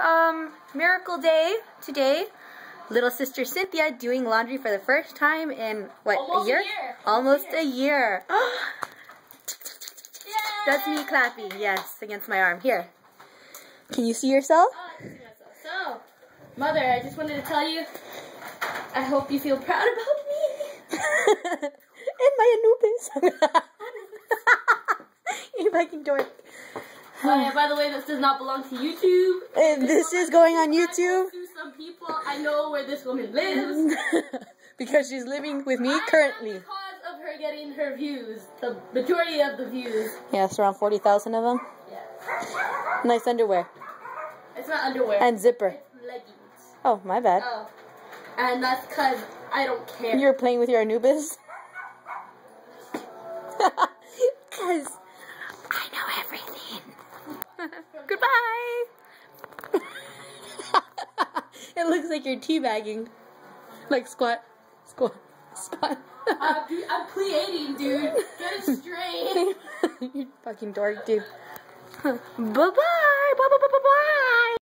um, miracle day today. Little sister Cynthia doing laundry for the first time in what Almost a year? a year. Almost a year. That's me clapping. Yes, against my arm. Here. Can you see yourself? Oh, I see myself. So, mother, I just wanted to tell you, I hope you feel proud about me. and my Anubis. You're fucking dork. Oh, yeah, by the way, this does not belong to YouTube. Uh, and this is going on YouTube To some people, I know where this woman lives. because she's living with me I currently. cause of her getting her views. The majority of the views. Yes, around 40,000 of them. Yeah. Nice underwear. It's not underwear. And zipper. it's leggings. Oh, my bad. Oh. And that's because I don't care. You're playing with your Anubis? Because I know everything. Goodbye. it looks like you're teabagging. Like squat, squat, squat. Uh, I'm, I'm creating, dude. Get it straight. you fucking dork, dude. Bye-bye. Bye-bye. Bye-bye.